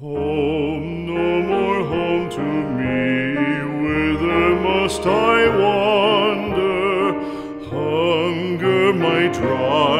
Home, no more home to me, whither must I wander? Hunger might drive.